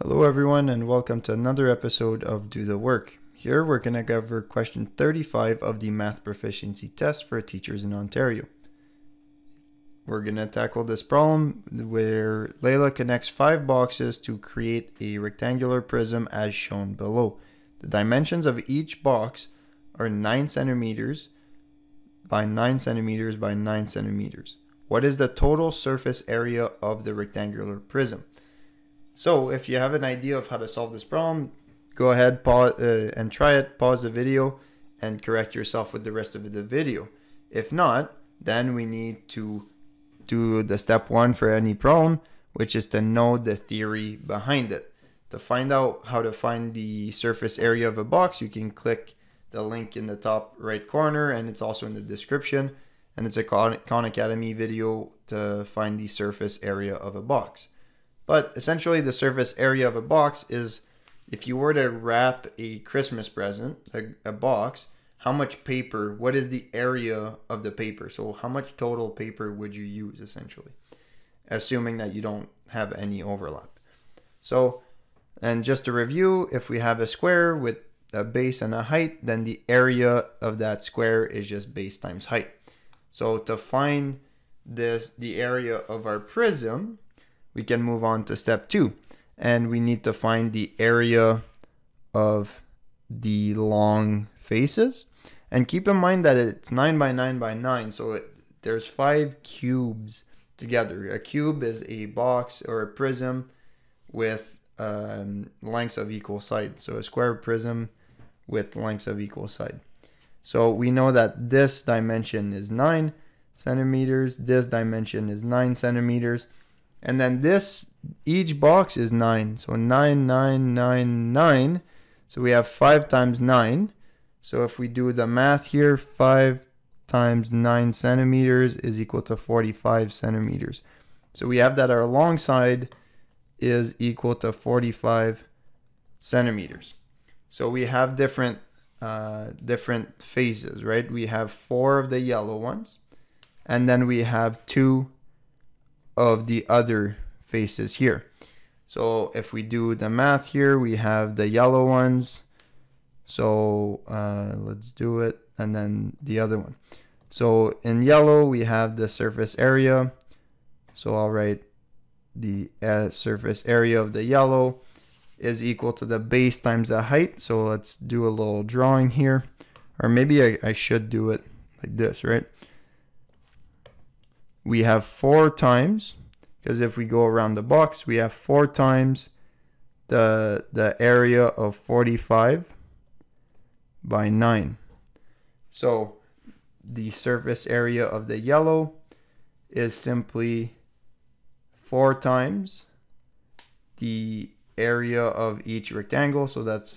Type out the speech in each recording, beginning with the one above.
Hello, everyone, and welcome to another episode of Do the Work. Here we're going to cover question 35 of the Math Proficiency Test for Teachers in Ontario. We're going to tackle this problem where Layla connects five boxes to create a rectangular prism as shown below. The dimensions of each box are 9 centimeters by 9 centimeters by 9 centimeters. What is the total surface area of the rectangular prism? So if you have an idea of how to solve this problem, go ahead pause, uh, and try it, pause the video, and correct yourself with the rest of the video. If not, then we need to do the step one for any problem, which is to know the theory behind it. To find out how to find the surface area of a box, you can click the link in the top right corner and it's also in the description. And it's a Khan Academy video to find the surface area of a box. But essentially, the surface area of a box is if you were to wrap a Christmas present, a, a, box, how much paper, what is the area of the paper? So, how much total paper would you use essentially? Assuming that you don't have any overlap. So, and just to review, if we have a square with a base and a height, then the area of that square is just base times height. So, to find this, the area of our prism, we can move on to step two. And we need to find the area of the long faces. And keep in mind that it's 9 by 9 by 9, so it, there's five cubes together. A cube is a box or a prism with um, lengths of equal side. So a square prism with lengths of equal side. So we know that this dimension is 9 centimeters, this dimension is 9 centimeters, and then this, each box is 9. So 9, 9, 9, 9. So we have 5 times 9. So if we do the math here, 5 times 9 centimeters is equal to 45 centimeters. So we have that our long side is equal to 45 centimeters. So we have different uh, different phases, right? We have four of the yellow ones, and then we have two of the other faces here. So if we do the math here, we have the yellow ones. So uh, let's do it. And then the other one. So in yellow, we have the surface area. So I'll write the uh, surface area of the yellow is equal to the base times the height. So let's do a little drawing here. Or maybe I, I should do it like this, right? We have 4 times, because if we go around the box, we have 4 times the, the area of 45 by 9. So the surface area of the yellow is simply 4 times the area of each rectangle. So that's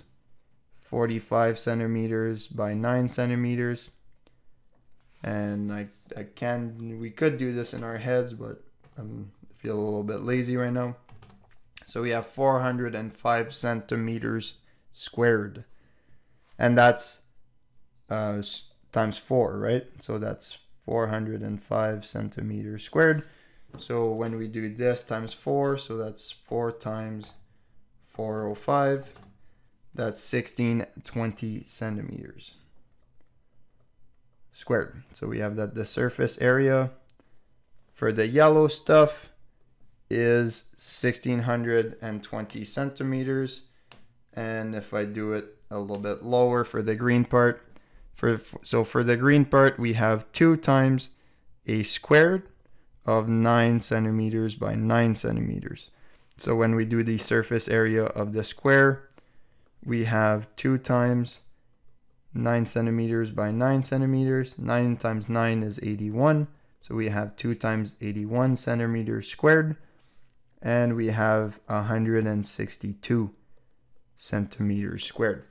45 centimeters by 9 centimeters and I I can we could do this in our heads, but I'm feel a little bit lazy right now. So we have 405 centimeters squared, and that's uh, times four, right? So that's 405 centimeters squared. So when we do this times four, so that's four times 405, that's 1620 centimeters squared. So we have that the surface area for the yellow stuff is 1620 centimeters. And if I do it a little bit lower for the green part, for so for the green part, we have two times a squared of 9 centimeters by 9 centimeters. So when we do the surface area of the square, we have 2 times 9 centimeters by 9 centimeters. 9 times 9 is 81. So we have 2 times 81 centimeters squared. And we have 162 centimeters squared.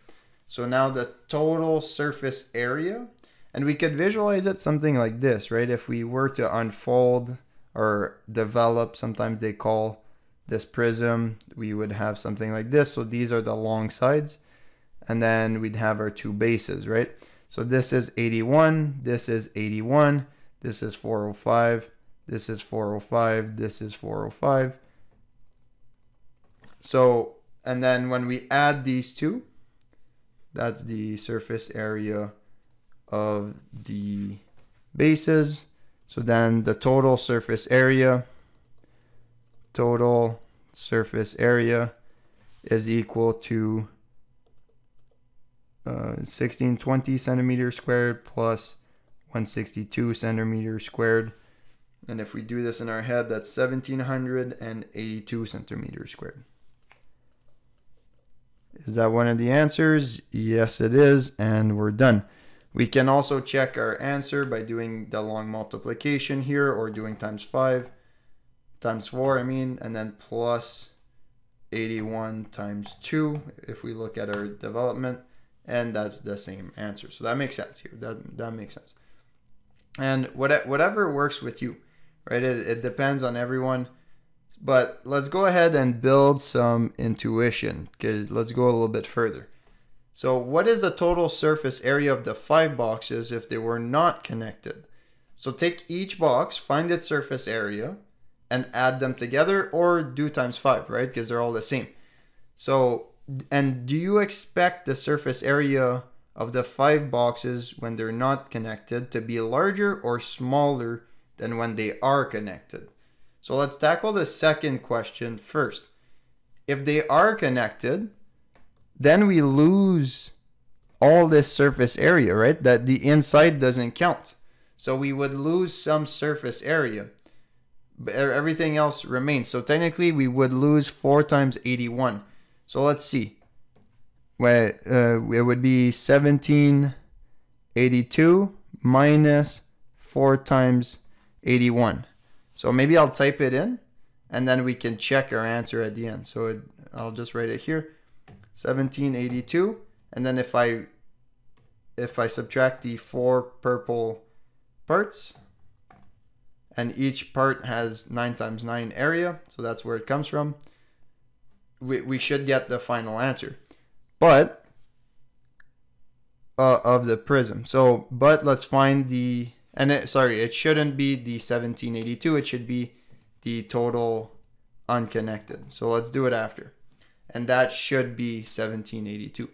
So now the total surface area, and we could visualize it something like this, right? If we were to unfold or develop, sometimes they call this prism, we would have something like this. So these are the long sides and then we'd have our two bases, right? So this is 81, this is 81, this is 405, this is 405, this is 405. So and then when we add these two, that's the surface area of the bases. So then the total surface area, total surface area is equal to 1620 centimeters squared plus 162 centimeters squared. And if we do this in our head, that's 1782 centimeters squared. Is that one of the answers? Yes, it is, and we're done. We can also check our answer by doing the long multiplication here or doing times 5 times 4, I mean, and then plus 81 times 2 if we look at our development, and that's the same answer. So that makes sense here. That, that makes sense. And what, whatever works with you, right? It, it depends on everyone. But let's go ahead and build some intuition because let's go a little bit further. So what is the total surface area of the five boxes if they were not connected? So take each box, find its surface area, and add them together or do times five, right? Because they're all the same. So, and do you expect the surface area of the five boxes when they're not connected to be larger or smaller than when they are connected? So let's tackle the second question first. If they are connected, then we lose all this surface area, right? That the inside doesn't count. So we would lose some surface area. But everything else remains. So technically we would lose 4 times 81. So let's see. Well, uh, it would be 1782 minus 4 times 81. So maybe I'll type it in and then we can check our answer at the end. So it, I'll just write it here. 1782 and then if I if I subtract the four purple parts and each part has 9 times 9 area so that's where it comes from we, we should get the final answer. But uh, of the prism. So but let's find the and it, sorry it shouldn't be the 1782 it should be the total unconnected. So let's do it after. And that should be 1782.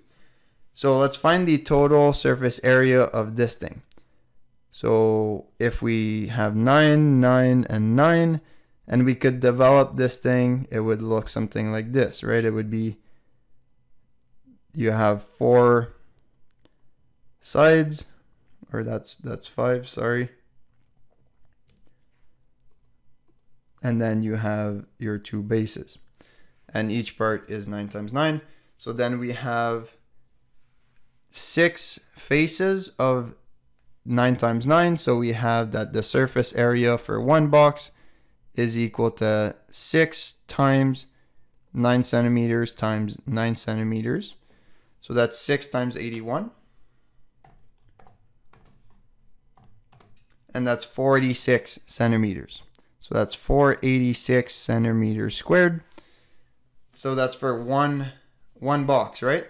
So let's find the total surface area of this thing. So if we have 9, 9, and 9, and we could develop this thing, it would look something like this, right? It would be, you have four sides, or that's, that's five, sorry. And then you have your two bases and each part is 9 times 9. So then we have six faces of 9 times 9. So we have that the surface area for one box is equal to 6 times 9 centimeters times 9 centimeters. So that's 6 times 81. And that's 46 centimeters. So that's 486 centimeters squared. So that's for one one box, right?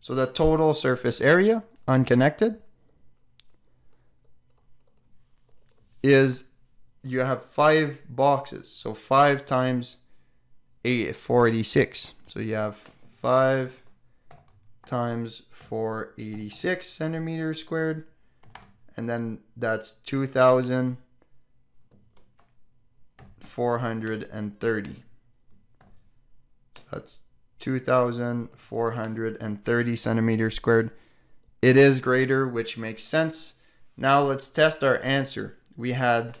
So the total surface area unconnected is you have five boxes. So five times eight, 486. So you have five times 486 centimeters squared. And then that's 2,430. That's 2,430 centimeters squared. It is greater, which makes sense. Now let's test our answer. We had,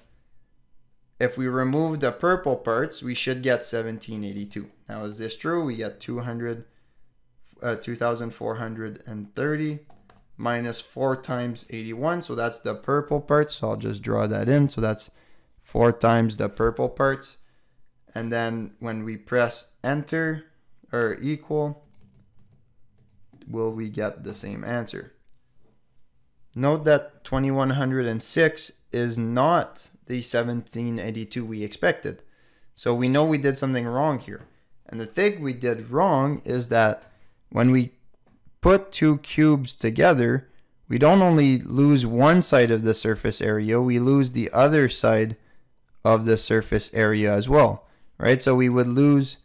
if we remove the purple parts, we should get 1782. Now is this true? We get 200, uh, 2,430 minus 4 times 81. So that's the purple parts. So I'll just draw that in. So that's 4 times the purple parts. And then when we press enter or equal, will we get the same answer? Note that 2106 is not the 1782 we expected. So we know we did something wrong here. And the thing we did wrong is that when we put two cubes together, we don't only lose one side of the surface area, we lose the other side of the surface area as well right? So we would lose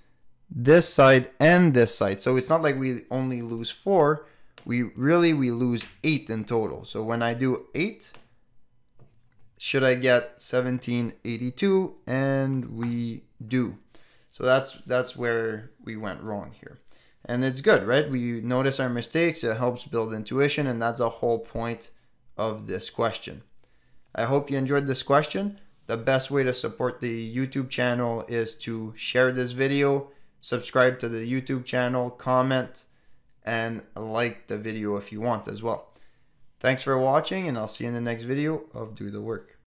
this side and this side. So it's not like we only lose four. We really, we lose eight in total. So when I do eight, should I get 1782? And we do. So that's that's where we went wrong here. And it's good, right? We notice our mistakes, it helps build intuition, and that's a whole point of this question. I hope you enjoyed this question. The best way to support the YouTube channel is to share this video, subscribe to the YouTube channel, comment, and like the video if you want as well. Thanks for watching, and I'll see you in the next video of Do the Work.